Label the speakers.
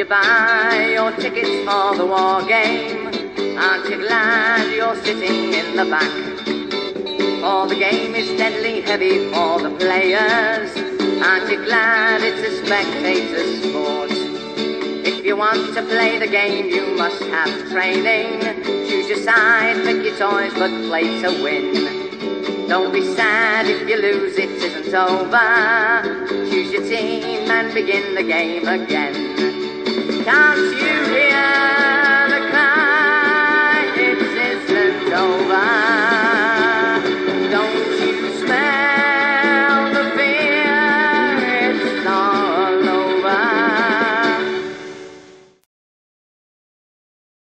Speaker 1: You buy your tickets for the war game? Aren't you glad you're sitting in the back? For the game is deadly heavy for the players. Aren't you glad it's a spectator sport? If you want to play the game, you must have training. Choose your side, pick your toys, but play to win. Don't be sad if you lose, it isn't over. Choose your team and begin the game again.